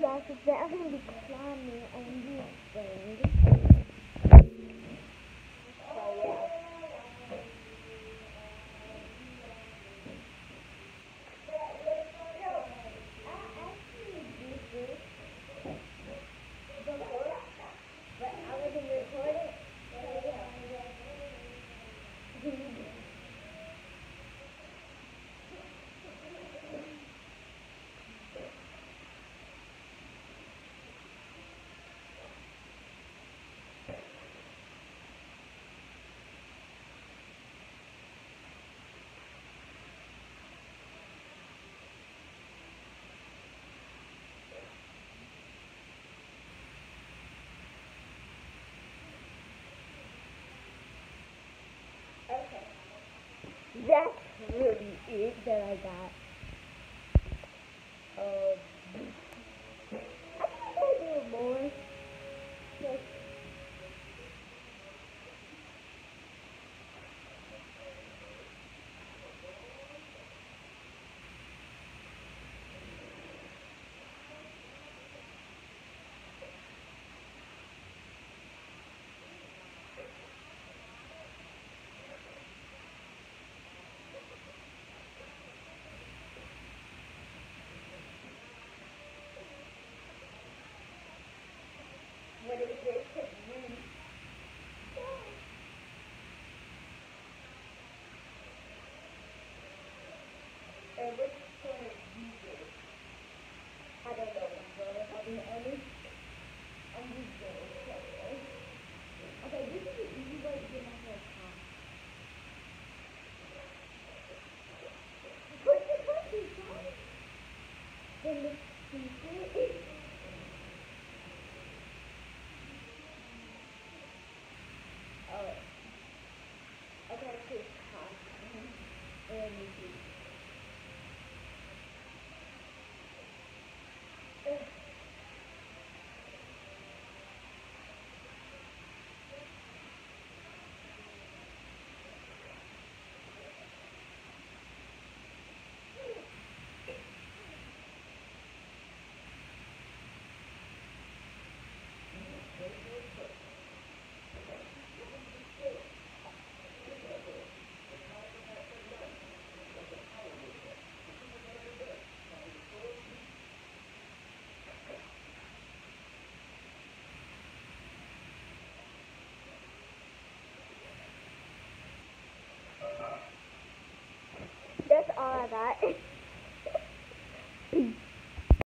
Ja, ik definitely echt een reclame en die. that's really it that I got. that.